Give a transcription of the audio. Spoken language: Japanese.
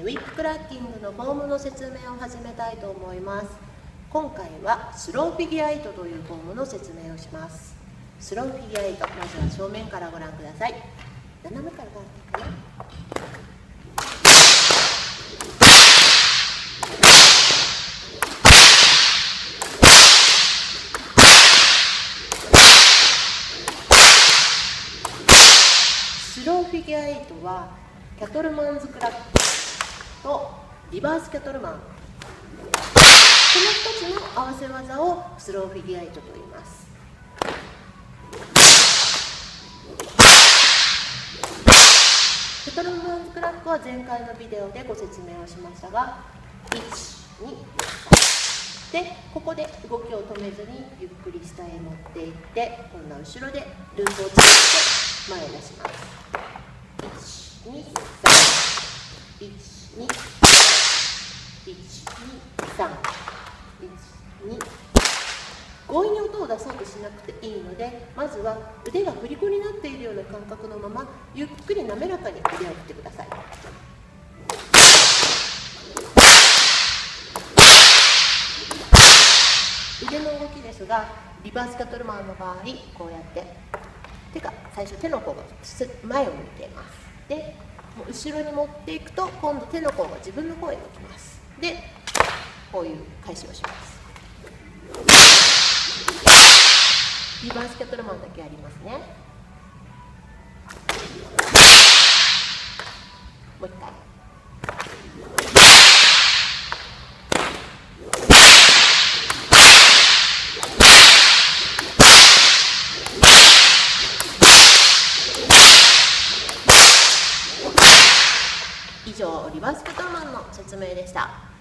ウィッククラッキングのフォームの説明を始めたいと思います。今回はスローフィギュア8というフォームの説明をします。スローフィギュア8まずは正面からご覧ください。斜めからご覧かなスローフィギュア8はキャトルマンズクラップとリバースキャトルマン。この2つの合わせ技をスローフィギュア8と言います。キャトルマンズクラップは前回のビデオでご説明をしましたが123でここで動きを止めずにゆっくり下へ持っていって今度は後ろでループを作って前へ出します。1 2 3 1 2 1 2 3 1 2強引に音を出そうとしなくていいのでまずは腕が振り子になっているような感覚のままゆっくり滑らかに腕を振ってください。腕の動きですがリバースキャトルマンの場合こうやって。手が最初手の甲が前を向いています。で後ろに持っていくと今度手の甲が自分の方へ向きます。でこういう返しをします。リバースキャトルマンだけありますね。もう一回。以上リバースパターマンの説明でした。